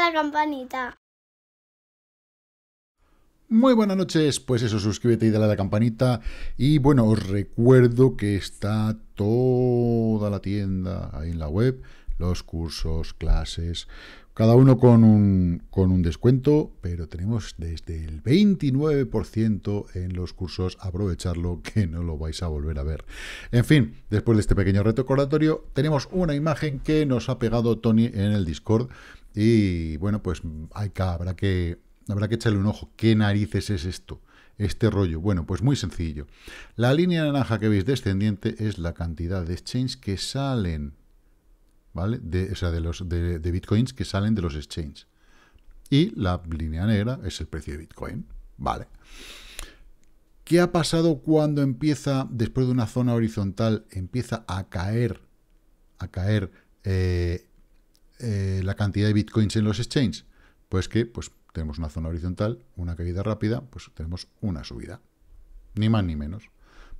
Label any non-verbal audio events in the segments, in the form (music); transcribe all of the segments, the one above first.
la campanita. Muy buenas noches, pues eso, suscríbete y dale a la campanita. Y bueno, os recuerdo que está toda la tienda ahí en la web, los cursos, clases, cada uno con un, con un descuento, pero tenemos desde el 29% en los cursos, aprovecharlo (laughs) que no lo vais a volver a ver. En fin, después de este pequeño recordatorio, tenemos una imagen que nos ha pegado Tony en el Discord y bueno, pues hay que, habrá que habrá que echarle un ojo. ¿Qué narices es esto? Este rollo. Bueno, pues muy sencillo. La línea naranja que veis descendiente es la cantidad de exchanges que salen, ¿vale? De, o sea, de, los, de, bitcoins que salen de los exchanges. Y la línea negra es el precio de bitcoin, ¿vale? ¿Qué ha pasado cuando empieza, después de una zona horizontal, empieza a caer, a caer eh, eh, la cantidad de bitcoins en los exchanges? Pues que, pues tenemos una zona horizontal, una caída rápida, pues tenemos una subida. Ni más ni menos.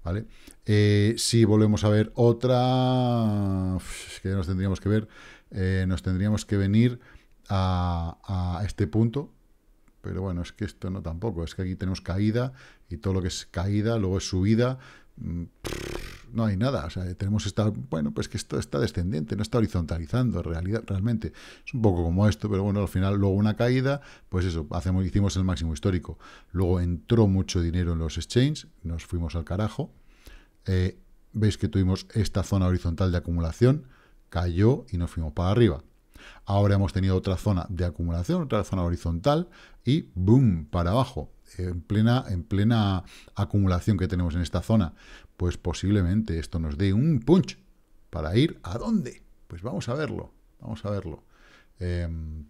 ¿Vale? Eh, si volvemos a ver otra, que nos tendríamos que ver, eh, nos tendríamos que venir a, a, este punto, pero bueno, es que esto no tampoco, es que aquí tenemos caída y todo lo que es caída, luego es subida, mm, no hay nada. O sea, tenemos esta, bueno, pues que esto está descendente, no está horizontalizando realidad, realmente. Es un poco como esto, pero bueno, al final luego una caída, pues eso, hacemos, hicimos el máximo histórico. Luego entró mucho dinero en los exchanges, nos fuimos al carajo. Eh, veis que tuvimos esta zona horizontal de acumulación, cayó y nos fuimos para arriba. Ahora hemos tenido otra zona de acumulación, otra zona horizontal y boom, para abajo en plena, en plena acumulación que tenemos en esta zona, pues posiblemente esto nos dé un punch para ir a dónde. Pues vamos a verlo, vamos a verlo. Em,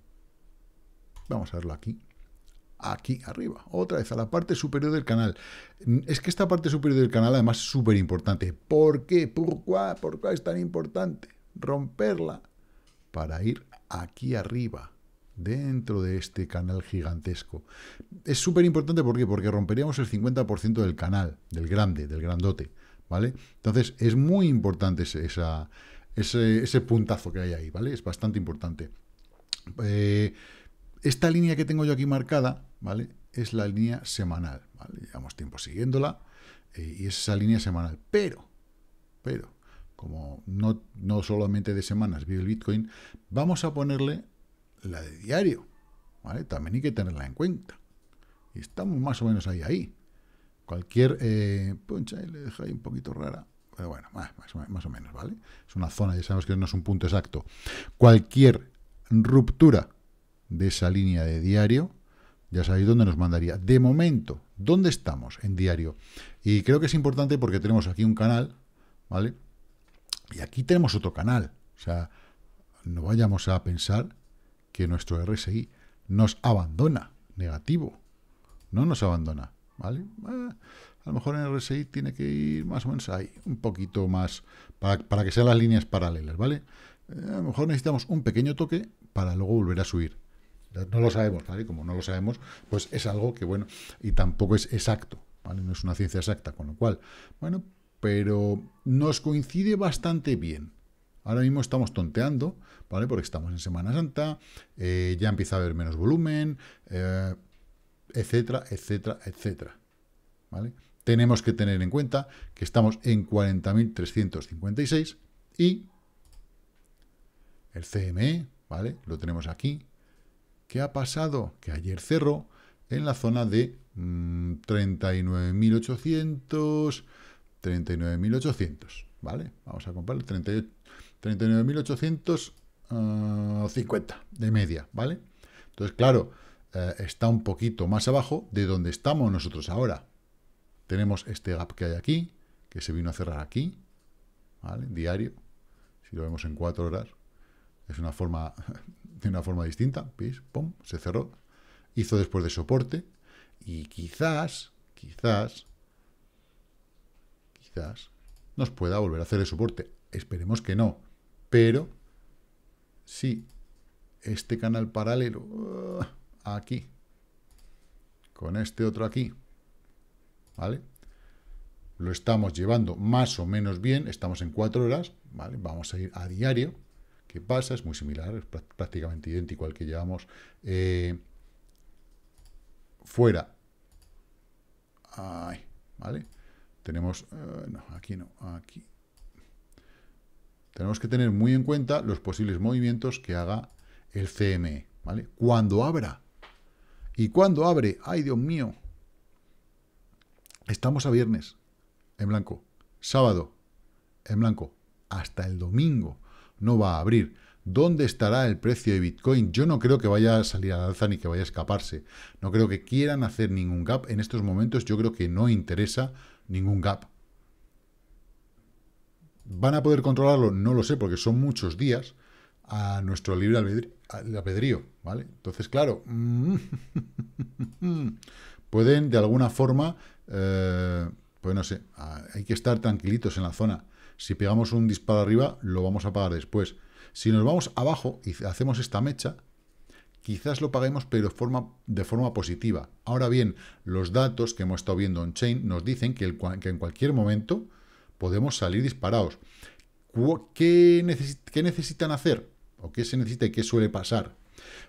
vamos a verlo aquí. Aquí arriba, otra vez a la parte superior del canal. Es que esta parte superior del canal además es súper importante. ¿Por qué? ¿Por qué? ¿Por qué es tan importante? Romperla para ir aquí arriba dentro de este canal gigantesco. Es súper importante ¿por porque romperíamos el 50% del canal, del grande, del grandote, ¿vale? Entonces es muy importante ese, puntazo que hay ahí, ¿vale? Es bastante importante. Eh, esta línea que tengo yo aquí marcada, ¿vale? Es la línea semanal, ¿vale? Llevamos tiempo siguiéndola eh, y es esa línea semanal. Pero, pero, como no, no solamente de semanas vive el Bitcoin, vamos a ponerle la de diario, ¿vale? También hay que tenerla en cuenta. Y estamos más o menos ahí, ahí. Cualquier eh, poncha le deja ahí un poquito rara, pero bueno, más, o menos, ¿vale? Es una zona, ya sabemos que no es un punto exacto. Cualquier ruptura de esa línea de diario, ya sabéis dónde nos mandaría. De momento, ¿dónde estamos en diario? Y creo que es importante porque tenemos aquí un canal, ¿vale? Y aquí tenemos otro canal. O sea, no vayamos a pensar que nuestro RSI nos abandona, negativo, no nos abandona, ¿vale? Eh, a lo mejor en RSI tiene que ir más o menos ahí, un poquito más, para, que sean las líneas paralelas, ¿vale? Eh, a lo mejor necesitamos un pequeño toque para luego volver a subir. No lo sabemos, ¿vale? Como no lo sabemos, pues es algo que, bueno, y tampoco es exacto, ¿vale? No es una ciencia exacta, con lo cual, bueno, pero nos coincide bastante bien. Ahora mismo estamos tonteando, ¿vale? Porque estamos en Semana Santa, eh, ya empieza a haber menos volumen, etcétera, etcétera, etcétera. ¿Vale? Tenemos que tener en cuenta que estamos en 40.356 y el CME, ¿vale? Lo tenemos aquí. ¿Qué ha pasado? Que ayer cerró en la zona de 39.800, mm, 39.800, ¿vale? Vamos a comprar el 38. 39.850 de media, ¿vale? Entonces, claro, eh, está un poquito más abajo de donde estamos nosotros ahora. Tenemos este gap que hay aquí, que se vino a cerrar aquí, ¿vale? Diario. Si lo vemos en cuatro horas, es una forma, (laughs) de una forma distinta. ¿Veis? ¡Pum! Se cerró. Hizo después de soporte. Y quizás, quizás, quizás nos pueda volver a hacer el soporte. Esperemos que no. Pero si este canal paralelo uh, aquí, con este otro aquí, ¿vale? Lo estamos llevando más o menos bien, estamos en cuatro horas, ¿vale? Vamos a ir a diario, ¿Qué pasa? Es muy similar, es prácticamente idéntico al que llevamos eh, fuera. ¿vale? Tenemos, eh, no, aquí no, aquí. Tenemos que tener muy en cuenta los posibles movimientos que haga el CME, ¿vale? Cuando abra. ¿Y cuando abre? ¡Ay, Dios mío! Estamos a viernes, en blanco. Sábado, en blanco. Hasta el domingo no va a abrir. ¿Dónde estará el precio de Bitcoin? Yo no creo que vaya a salir al alza ni que vaya a escaparse. No creo que quieran hacer ningún gap. En estos momentos yo creo que no interesa ningún gap. ¿Van a poder controlarlo? No lo sé, porque son muchos días a nuestro libre albedrío, ¿vale? Entonces, claro, (laughs) pueden de alguna forma, eh, pues no sé, hay que estar tranquilitos en la zona. Si pegamos un disparo arriba, lo vamos a pagar después. Si nos vamos abajo y hacemos esta mecha, quizás lo paguemos, pero forma, de forma positiva. Ahora bien, los datos que hemos estado viendo en Chain nos dicen que, en cualquier momento podemos salir disparados. ¿Qué, necesitan hacer? ¿O qué se necesita y qué suele pasar?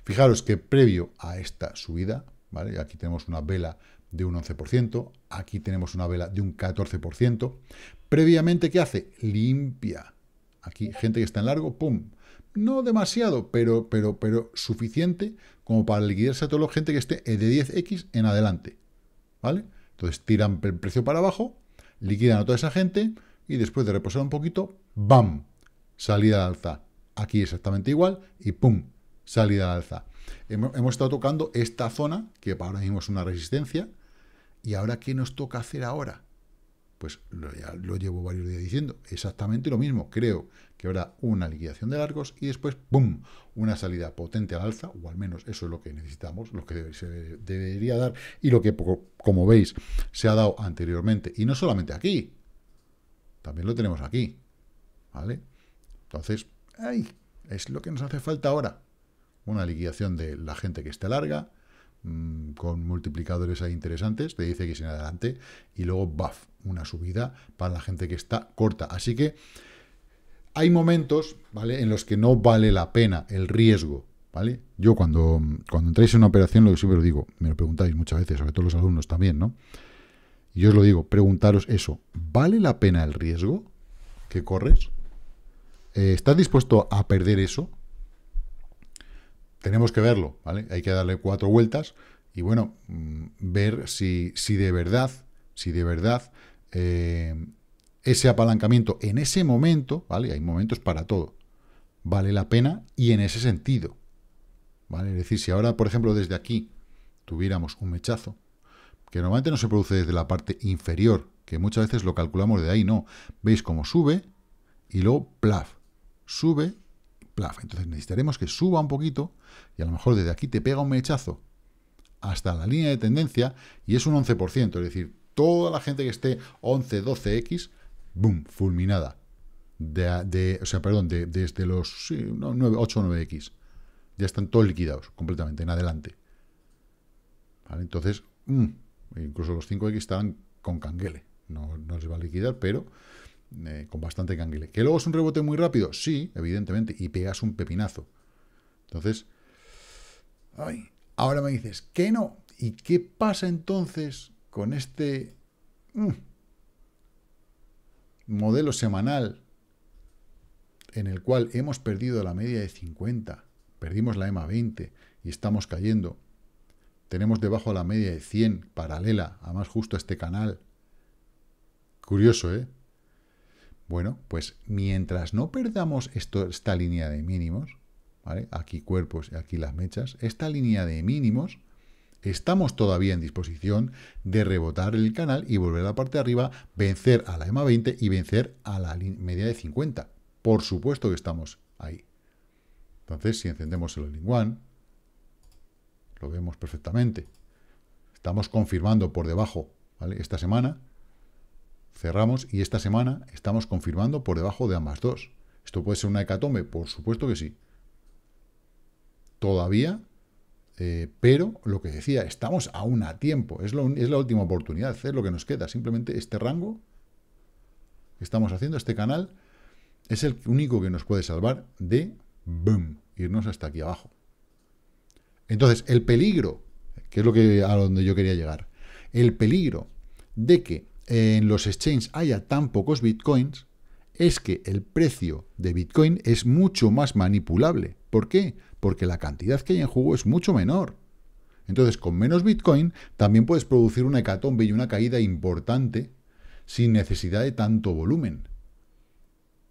Fijaros que previo a esta subida, ¿vale? Aquí tenemos una vela de un 11%, aquí tenemos una vela de un 14%. Previamente, ¿qué hace? Limpia. Aquí, gente que está en largo, ¡pum! No demasiado, pero, pero, pero suficiente como para liquidarse a toda la gente que esté de 10x en adelante. ¿Vale? Entonces tiran el precio para abajo, liquidan a toda esa gente y después de reposar un poquito, ¡bam! Salida al alza. Aquí exactamente igual y ¡pum! Salida al alza. Hemos, estado tocando esta zona, que ahora mismo es una resistencia, ¿Y ahora qué nos toca hacer ahora? Pues lo, ya lo llevo varios días diciendo, exactamente lo mismo. Creo que habrá una liquidación de largos y después, ¡pum!, una salida potente al alza, o al menos eso es lo que necesitamos, lo que se debería dar y lo que, como veis, se ha dado anteriormente. Y no solamente aquí, también lo tenemos aquí, ¿vale? Entonces, ¡ay! Es lo que nos hace falta ahora. Una liquidación de la gente que esté larga, Mm, con multiplicadores ahí interesantes, te dice que en adelante, y luego buff, una subida para la gente que está corta. Así que hay momentos, ¿vale?, en los que no vale la pena el riesgo, ¿vale? Yo cuando, cuando entráis en una operación, lo que siempre os digo, me lo preguntáis muchas veces, sobre todo los alumnos también, ¿no? Y yo os lo digo, preguntaros eso, ¿vale la pena el riesgo que corres? Eh, ¿Estás dispuesto a perder eso? tenemos que verlo, ¿vale? Hay que darle cuatro vueltas y, bueno, mm, ver si, si de verdad, si de verdad eh, ese apalancamiento en ese momento, ¿vale? Hay momentos para todo, vale la pena y en ese sentido, ¿vale? Es decir, si ahora, por ejemplo, desde aquí tuviéramos un mechazo, que normalmente no se produce desde la parte inferior, que muchas veces lo calculamos de ahí, no. Veis cómo sube y luego plaf, sube entonces necesitaremos que suba un poquito y a lo mejor desde aquí te pega un mechazo hasta la línea de tendencia y es un 11%, es decir, toda la gente que esté 11, 12X, boom, fulminada. De, o sea, perdón, desde los 9, 8 o 9X. Ya están todos liquidados completamente en adelante. Entonces, mm, incluso los 5X están con canguele. No, no les va a liquidar, pero eh, con bastante canguile. ¿Que luego es un rebote muy rápido? Sí, evidentemente, y pegas un pepinazo. Entonces, ay, ahora me dices, ¿qué no? ¿Y qué pasa entonces con este mm, modelo semanal en el cual hemos perdido la media de 50, perdimos la EMA 20 y estamos cayendo? Tenemos debajo la media de 100 paralela, además justo a este canal. Curioso, ¿eh? Bueno, pues mientras no perdamos esta línea de mínimos, ¿vale? aquí cuerpos y aquí las mechas, esta línea de mínimos, estamos todavía en disposición de rebotar el canal y volver a la parte de arriba, vencer a la EMA 20 y vencer a la media de 50. Por supuesto que estamos ahí. Entonces, si encendemos el One, lo vemos perfectamente. Estamos confirmando por debajo, ¿vale? Esta semana, cerramos y esta semana estamos confirmando por debajo de ambas dos. ¿Esto puede ser una hecatombe? Por supuesto que sí. Todavía, eh, pero lo que decía, estamos aún a tiempo. Es, es la última oportunidad, es lo que nos queda. Simplemente este rango que estamos haciendo, este canal, es el único que nos puede salvar de boom, irnos hasta aquí abajo. Entonces, el peligro, que es lo que a donde yo quería llegar, el peligro de que en los exchanges haya tan pocos bitcoins es que el precio de bitcoin es mucho más manipulable. ¿Por qué? Porque la cantidad que hay en juego es mucho menor. Entonces, con menos bitcoin también puedes producir una hecatombe y una caída importante sin necesidad de tanto volumen.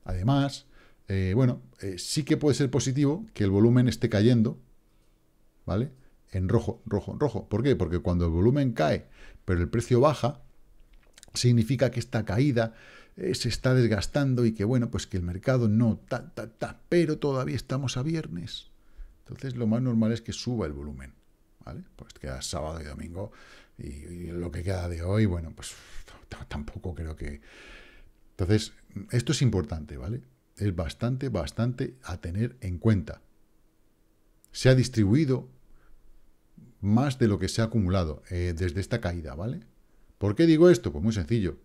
Además, eh, bueno, eh, sí que puede ser positivo que el volumen esté cayendo, ¿vale? En rojo, rojo, rojo. ¿Por qué? Porque cuando el volumen cae, pero el precio baja, significa que esta caída eh, se está desgastando y que, bueno, pues que el mercado no, ta, ta, ta, pero todavía estamos a viernes. Entonces, lo más normal es que suba el volumen, ¿vale? Pues queda sábado y domingo y, lo que queda de hoy, bueno, pues tampoco creo que... Entonces, esto es importante, ¿vale? Es bastante, bastante a tener en cuenta. Se ha distribuido más de lo que se ha acumulado eh, desde esta caída, ¿vale? ¿Por qué digo esto? Pues muy sencillo.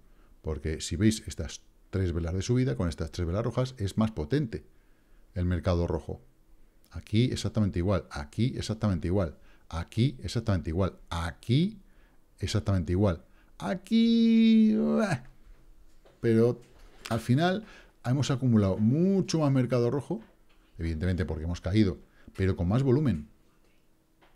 Porque si veis estas tres velas de subida, con estas tres velas rojas, es más potente el mercado rojo. Aquí exactamente igual, aquí exactamente igual, aquí exactamente igual, aquí exactamente igual, aquí... Pero al final hemos acumulado mucho más mercado rojo, evidentemente porque hemos caído, pero con más volumen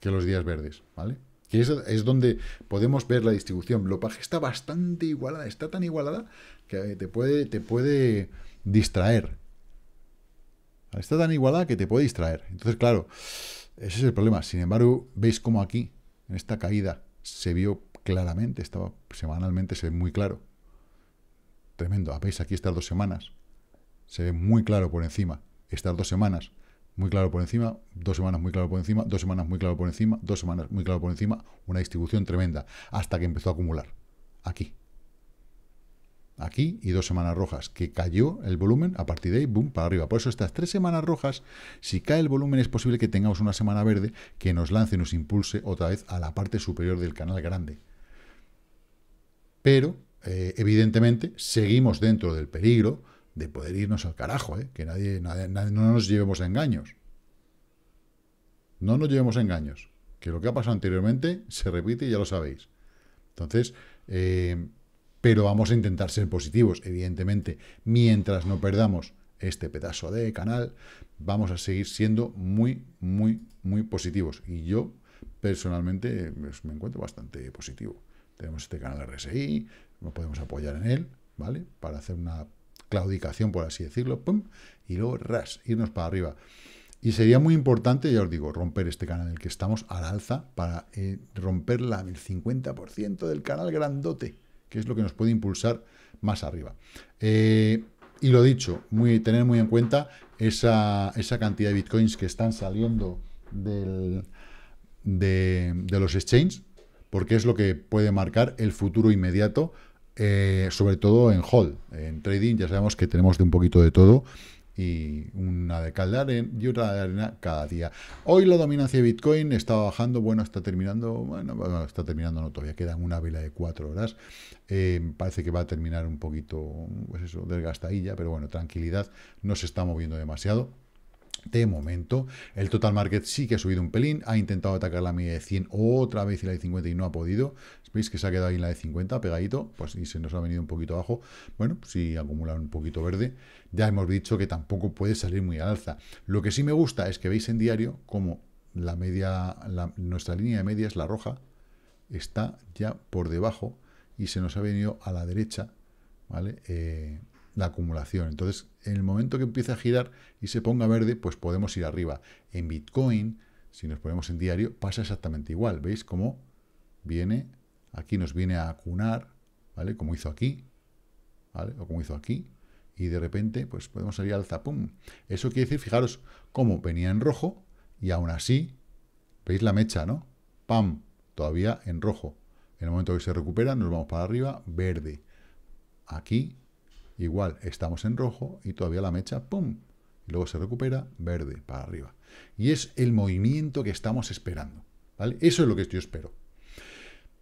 que los días verdes, ¿vale? Que es, donde podemos ver la distribución. Lopaje está bastante igualada, está tan igualada que te puede, te puede distraer. Está tan igualada que te puede distraer. Entonces, claro, ese es el problema. Sin embargo, veis cómo aquí, en esta caída, se vio claramente, estaba semanalmente, se ve muy claro. Tremendo. Veis aquí estas dos semanas. Se ve muy claro por encima. Estas dos semanas muy claro por encima, dos semanas muy claro por encima, dos semanas muy claro por encima, dos semanas muy claro por encima, una distribución tremenda, hasta que empezó a acumular. Aquí. Aquí y dos semanas rojas, que cayó el volumen, a partir de ahí, boom, para arriba. Por eso estas tres semanas rojas, si cae el volumen es posible que tengamos una semana verde que nos lance, nos impulse otra vez a la parte superior del canal grande. Pero, eh, evidentemente, seguimos dentro del peligro de poder irnos al carajo, ¿eh? que nadie, nadie, no nos llevemos a engaños. No nos llevemos a engaños. Que lo que ha pasado anteriormente se repite y ya lo sabéis. Entonces, eh, pero vamos a intentar ser positivos, evidentemente. Mientras no perdamos este pedazo de canal, vamos a seguir siendo muy, muy, muy positivos. Y yo, personalmente, pues, me encuentro bastante positivo. Tenemos este canal RSI, nos podemos apoyar en él, ¿vale? Para hacer una claudicación, por así decirlo, y luego irnos para arriba. Y sería muy importante, ya os digo, romper este canal en el que estamos al alza para eh, romper la, el 50% del canal grandote, que es lo que nos puede impulsar más arriba. Eh, y lo dicho, muy, tener muy en cuenta esa, esa cantidad de bitcoins que están saliendo de, de los exchanges, porque es lo que puede marcar el futuro inmediato eh, sobre todo en hold. En trading ya sabemos que tenemos de un poquito de todo y una de cal y otra de arena cada día. Hoy la dominancia de Bitcoin está bajando, bueno, está terminando, bueno, está terminando, no, todavía queda una vela de cuatro horas. Eh, parece que va a terminar un poquito, pues eso, desgastadilla, pero bueno, tranquilidad, no se está moviendo demasiado. De momento, el total market sí que ha subido un pelín, ha intentado atacar la media de 100 otra vez y la de 50 y no ha podido. Veis que se ha quedado ahí en la de 50 pegadito, pues y se nos ha venido un poquito abajo. Bueno, si acumula un poquito verde, ya hemos dicho que tampoco puede salir muy al alza. Lo que sí me gusta es que veis en diario como la media, nuestra línea de media es la roja, está ya por debajo y se nos ha venido a la derecha, ¿vale? Eh, la acumulación. Entonces, en el momento que empiece a girar y se ponga verde, pues podemos ir arriba. En Bitcoin, si nos ponemos en diario, pasa exactamente igual. ¿Veis cómo viene? Aquí nos viene a acunar, ¿vale? Como hizo aquí, ¿vale? O como hizo aquí. Y de repente, pues podemos salir al zapum. Eso quiere decir, fijaros, cómo venía en rojo y aún así, ¿veis la mecha, no? ¡Pam! Todavía en rojo. En el momento que se recupera, nos vamos para arriba, verde. Aquí Igual, estamos en rojo y todavía la mecha, ¡pum! Y luego se recupera verde para arriba. Y es el movimiento que estamos esperando. Eso es lo que yo espero.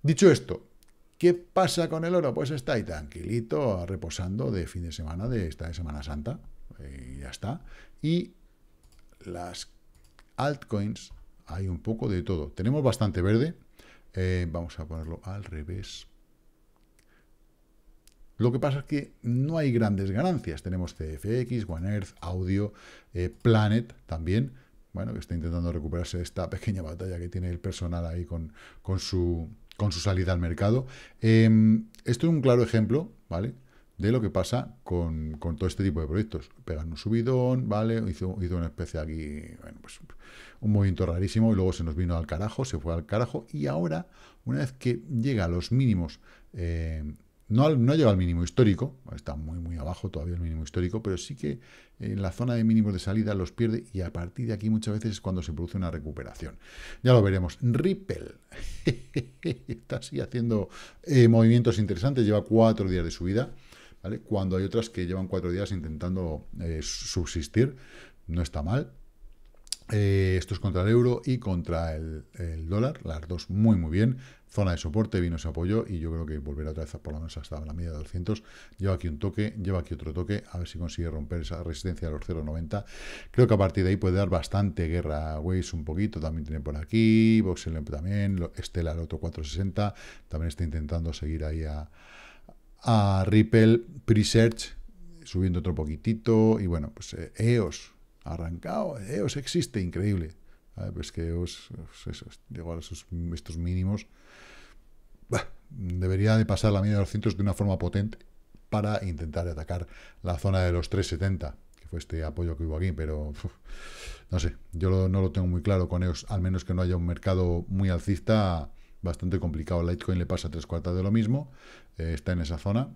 Dicho esto, ¿qué pasa con el oro? Pues está ahí tranquilito, reposando de fin de semana, de esta de Semana Santa. Y ya está. Y las altcoins hay un poco de todo. Tenemos bastante verde. Eh, vamos a ponerlo al revés. Lo que pasa es que no hay grandes ganancias. Tenemos CFX, One Earth, Audio, eh, Planet también. Bueno, que está intentando recuperarse de esta (laughs) pequeña batalla que tiene el personal ahí con, con, su, con su salida al mercado. Em, esto es un claro ejemplo, ¿vale? de lo que pasa con, todo este tipo de proyectos. Pegan un subidón, ¿vale? Hizo, hizo una especie aquí, bueno, pues un movimiento rarísimo y luego se nos vino al carajo, se fue al carajo y ahora, una vez que llega a los mínimos eh, no, no llega al mínimo histórico, está muy muy abajo todavía el mínimo histórico, pero sí que en la zona de mínimos de salida los pierde y a partir de aquí muchas veces es cuando se produce una recuperación. Ya lo veremos. Ripple (laughs) está así haciendo eh, movimientos interesantes, lleva cuatro días de subida, ¿vale? cuando hay otras que llevan cuatro días intentando eh, subsistir, no está mal. Eh, esto es contra el euro y contra el, dólar, las dos muy muy bien. Zona de soporte, vino ese apoyo y yo creo que volverá otra vez por lo menos hasta la media de 200. Lleva aquí un toque, lleva aquí otro toque, a ver si consigue romper esa resistencia de los 0,90. Creo que a partir de ahí puede dar bastante guerra. Waze un poquito, también tiene por aquí, Voxel también, Estela el otro 460, también está intentando seguir ahí a, a Ripple, Presearch subiendo otro poquitito y bueno, pues EOS eh, arrancado, EOS existe, increíble. Pues que EOS, pues a estos mínimos. Debería de pasar la media de los cientos de una forma potente para intentar atacar la zona de los 370, que fue este apoyo que hubo aquí, pero no sé, yo no lo tengo muy claro con EOS, al menos que no haya un mercado muy alcista, bastante complicado. Litecoin le pasa tres cuartas de lo mismo, eh, está en esa zona,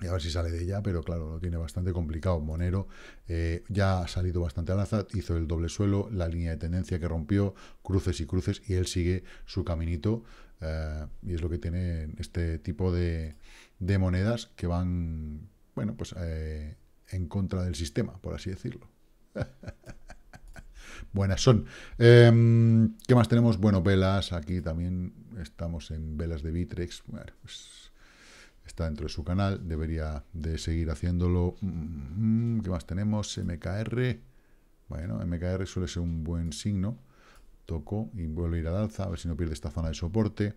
y a ver si sale de ella, pero claro, lo tiene bastante complicado. Monero eh, ya ha salido bastante al azar, hizo el doble suelo, la línea de tendencia que rompió, cruces y cruces, y él sigue su caminito. Eh, y es lo que tiene este tipo de, de monedas que van, bueno, pues eh, en contra del sistema, por así decirlo. (laughs) Buenas son. Em, ¿Qué más tenemos? Bueno, velas. Aquí también estamos en velas de Bitrex. Pues está dentro de su canal, debería de seguir haciéndolo. Mm, ¿Qué más tenemos? MKR. Bueno, MKR suele ser un buen signo. Toco y vuelvo a ir al alza, a ver si no pierde esta zona de soporte.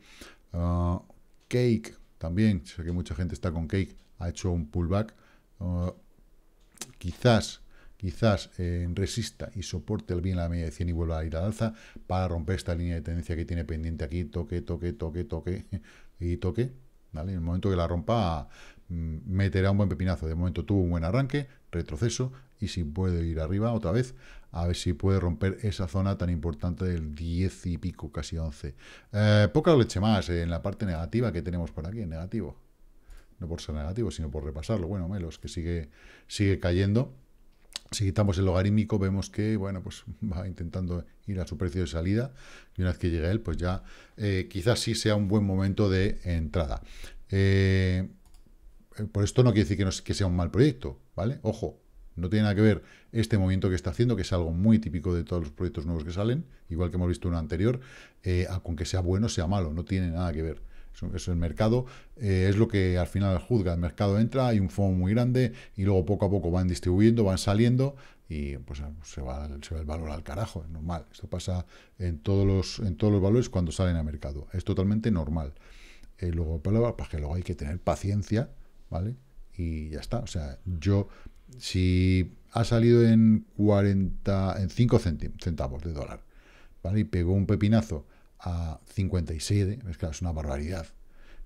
Ah, Cake, también, sé que mucha gente está con Cake, ha hecho un pullback. Ah, quizás, quizás eh, resista y soporte bien la media de 100 y vuelva a ir al alza para romper esta línea de tendencia que tiene pendiente aquí. Toque, toque, toque, toque (laughs) y toque en el momento que la rompa, mm, meterá un buen pepinazo. De momento tuvo un buen arranque, retroceso, y si puede ir arriba otra vez, a ver si puede romper esa zona tan importante del 10 y pico, casi 11. Eh, poca leche más en la parte negativa que tenemos por aquí, en negativo. No por ser negativo, sino por repasarlo. Bueno, Melos, que sigue, sigue cayendo. Si quitamos el logarítmico, vemos que, bueno, pues (laughs) va intentando ir a su precio de salida, y una vez que llegue él, pues ya eh, quizás sí sea un buen momento de entrada. Eh, por esto no quiere decir que sea un mal proyecto, ¿vale? Ojo, no tiene nada que ver este movimiento que está haciendo, que es algo muy típico de todos los proyectos nuevos que salen, igual que hemos visto uno anterior, eh, con que sea bueno, sea malo, no tiene nada que ver. Eso, es el mercado, eh, es lo que al final juzga. El mercado entra, hay un fondo muy grande y luego poco a poco van distribuyendo, van saliendo y pues se va, se va el valor al carajo, es normal. Esto pasa en todos los, en todos los valores cuando salen al mercado. Es totalmente normal. Eh, luego, para que luego hay que tener paciencia, ¿vale? Y ya está. O sea, yo, si ha salido en 40, en 5 centavos de dólar, ¿vale? Y pegó un pepinazo a 57, es, claro, es una barbaridad.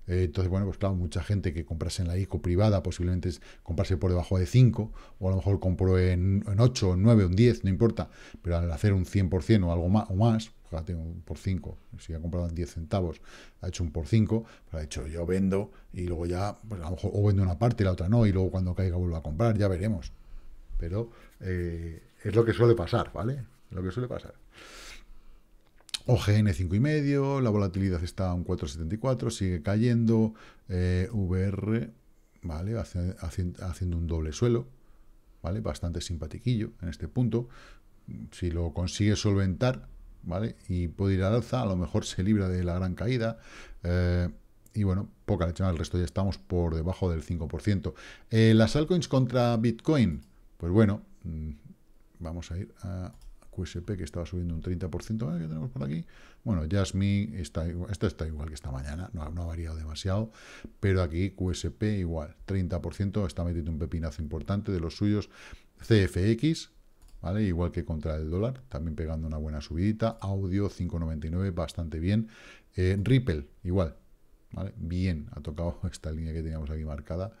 Eh, entonces, bueno, pues claro, mucha gente que comprase en la ICO privada, posiblemente es comprarse por debajo de 5, o a lo mejor compró en, en 8, o 9, o en 10, no importa, pero al hacer un 100% o algo más, o más, fíjate, un por 5, si ha comprado en 10 centavos, ha hecho un por 5, pues ha hecho yo vendo y luego ya, pues a lo mejor o vendo una parte y la otra no, y luego cuando caiga vuelvo a comprar, ya veremos. Pero eh, es lo que suele pasar, ¿vale? Lo que suele pasar. OGN 5,5, la volatilidad está a un 4,74, sigue cayendo, eh, VR, ¿vale? haciendo un doble suelo, ¿vale? Bastante simpatiquillo en este punto. Si lo consigue solventar, ¿vale? Y puede ir al alza, a lo mejor se libra de la gran caída. Eh, y bueno, poca leche más, el resto ya estamos por debajo del 5%. Eh, las altcoins contra Bitcoin, pues bueno, mm, vamos a ir a QSP que estaba subiendo un 30%, ¿qué tenemos por aquí? Bueno, Jasmine está, esta está igual que esta mañana, no, no, ha variado demasiado, pero aquí QSP igual, 30%, está metiendo un pepinazo importante de los suyos, CFX, Igual que contra el dólar, también pegando una buena subidita, audio 5.99, bastante bien, eh, Ripple, igual. Bien, ha tocado (laughs) esta línea que teníamos aquí marcada,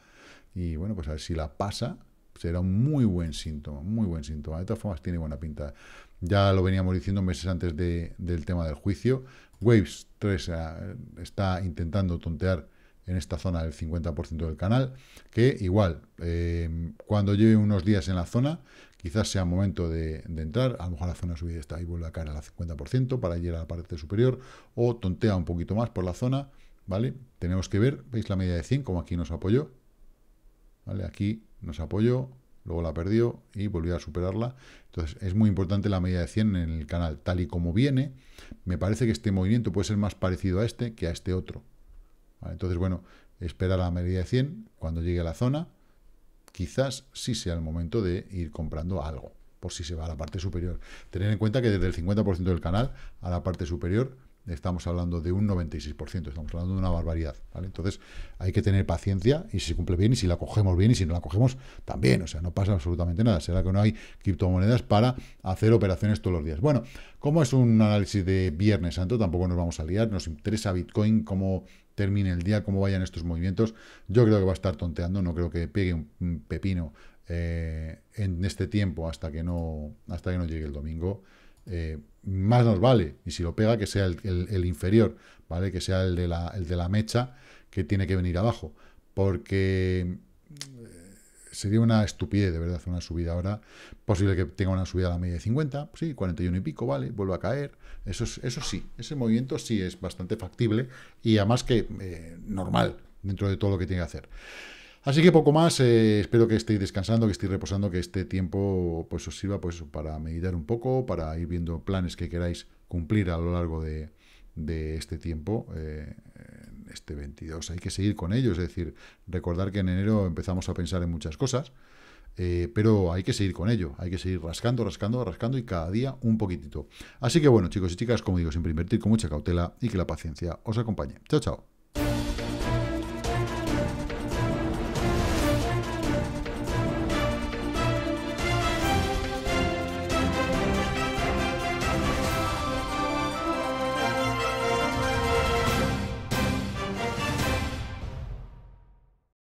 y bueno, pues a ver si la pasa, será un muy buen síntoma, muy buen síntoma. De todas formas, tiene buena pinta. Ya lo veníamos diciendo meses antes del tema del juicio. Waves 3 eh, está intentando tontear en esta zona del 50% del canal, que igual, eh, cuando lleve unos días en la zona, quizás sea momento de, entrar, a lo mejor la zona subida está ahí, vuelve a caer al 50% para llegar a la parte superior, o tontea un poquito más por la zona, ¿vale? Tenemos que ver, ¿veis la media de 100? Como aquí nos apoyó, ¿vale? Aquí nos apoyó, luego la perdió y volvió a superarla. Entonces es muy importante la media de 100 en el canal, tal y como viene. Me parece que este movimiento puede ser más parecido a este que a este otro. Entonces, bueno, espera la media de 100 cuando llegue a la zona. Quizás sí sea el momento de ir comprando algo, por si se va a la parte superior. Tener en cuenta que desde el 50% del canal a la parte superior estamos hablando de un 96%, estamos hablando de una barbaridad. Entonces hay que tener paciencia y si se cumple bien y si la cogemos bien y si no la cogemos también, o sea, no pasa absolutamente nada, será que no hay criptomonedas para hacer operaciones todos los días. Bueno, como es un análisis de Viernes Santo, tampoco nos vamos a liar, nos interesa Bitcoin, cómo termine el día, cómo vayan estos movimientos, yo creo que va a estar tonteando, no creo que pegue un pepino eh, en este tiempo hasta que no, hasta que no llegue el domingo. Eh, más nos vale, y si lo pega, que sea el, inferior, ¿vale? Que sea el de, la, el de la mecha que tiene que venir abajo, porque sería una estupidez, de verdad, una subida ahora, posible que tenga una subida a la media de 50, sí, 41 y pico, vale, vuelve a caer, eso, eso sí, ese movimiento sí es bastante factible, y además que eh, normal, dentro de todo lo que tiene que hacer. Así que poco más, eh, espero que estéis descansando, que estéis reposando, que este tiempo pues os sirva pues, para meditar un poco, para ir viendo planes que queráis cumplir a lo largo de, este tiempo, eh, este 22. Hay que seguir con ello, es decir, recordar que en enero empezamos a pensar en muchas cosas, eh, pero hay que seguir con ello, hay que seguir rascando, rascando, rascando y cada día un poquitito. Así que bueno, chicos y chicas, como digo, siempre invertir con mucha cautela y que la paciencia os acompañe. Chao, chao.